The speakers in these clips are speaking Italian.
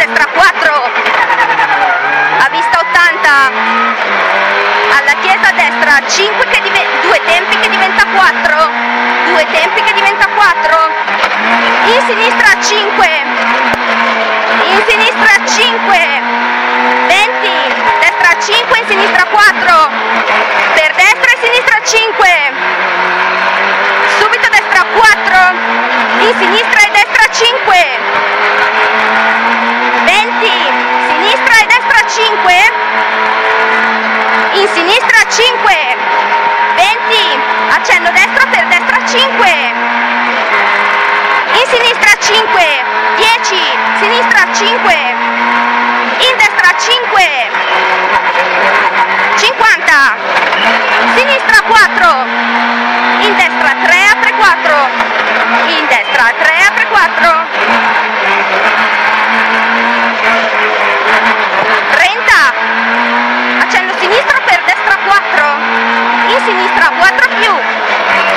destra 4, a vista 80, alla chiesa destra. 5 che diventa, 2 tempi che diventa 4, 2 tempi che diventa 4, in sinistra 5, in sinistra 5, 20, destra 5, in sinistra 4, per destra e sinistra 5, subito destra 4, in sinistra e destra 5, 20, sinistra e destra 5, in sinistra 5, 20, accenno destra per destra 5, in sinistra 5, 10, sinistra 5, in destra 5, 50, sinistra 4, in destra 3, apre 4, in destra 3, apre 4, 30, accenno sinistro per destra 4, in sinistra 4 più,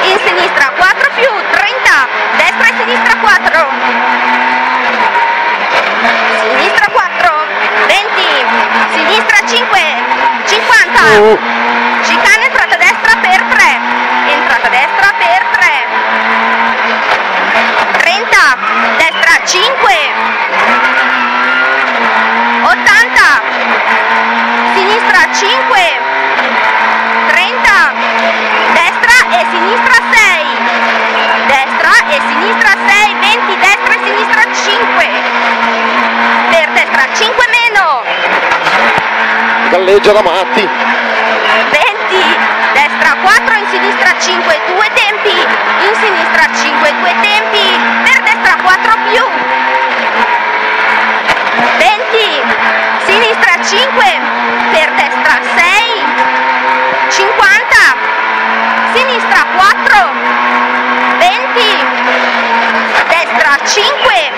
in sinistra 4 più, 30, destra e sinistra 4, sinistra 4, 20, sinistra 5, 50, chicane entrata destra per 3, entrata destra per 3, 30, destra 5, 80, sinistra 5, 30, destra e sinistra 6, destra e sinistra 6, 20, destra e sinistra 5, per destra 5 meno, Galleggia da matti. 20, destra 4, in sinistra 5, 2 tempi, in sinistra 5, 2 tempi, per destra 4 più, 20, sinistra 5, per destra 6, 50, sinistra 4, 20, destra 5,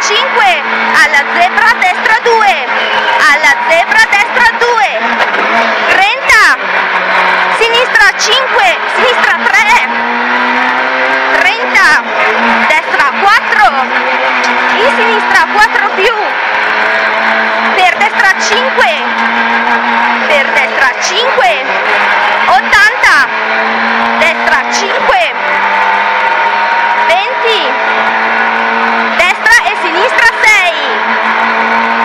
5, alla zebra destra 2, alla zebra destra 2, 30, sinistra 5, sinistra 3, 30, destra 4, in sinistra 4 più, per destra 5, per destra 5, 80, destra 5, 20, destra e sinistra 6,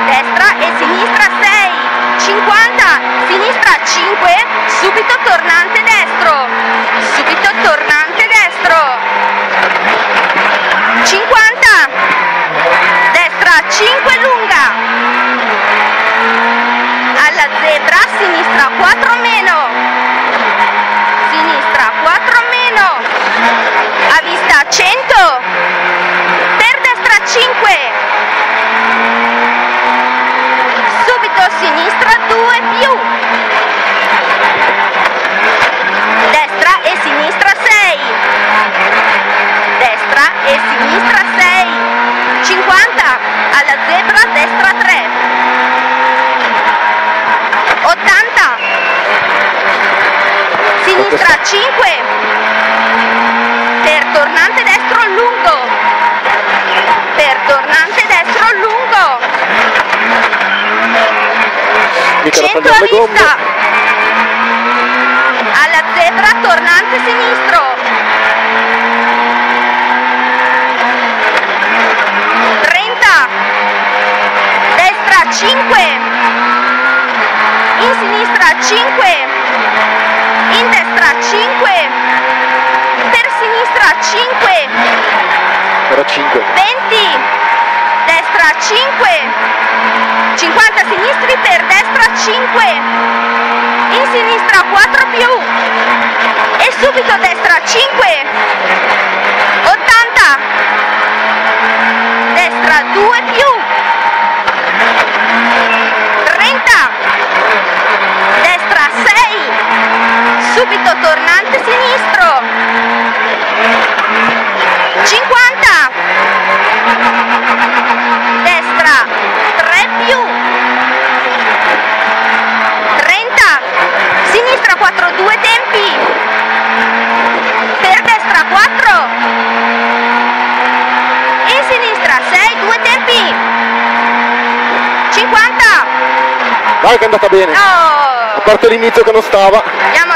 destra e sinistra 6, 50, sinistra 5, subito tornante destro, subito tornante destro, 50, destra 5 lunga, zebra sinistra 4 meno, sinistra 4 meno, a vista 100, per destra 5, subito sinistra 2 più, destra e sinistra 6, destra e sinistra 6, 50, alla zebra destra 3, 80, sinistra 5, per tornante destro lungo, per tornante destro lungo, 100 a vista, alla zebra tornante sinistro, 30, destra 5, in sinistra 5, 5, Era 5. 20, destra 5, 50 sinistri per destra 5, in sinistra 4 più. E subito destra 5, 80, destra 2 più, 30, destra Dai che è andata bene. A Oh! parte l'inizio che non stava. Andiamo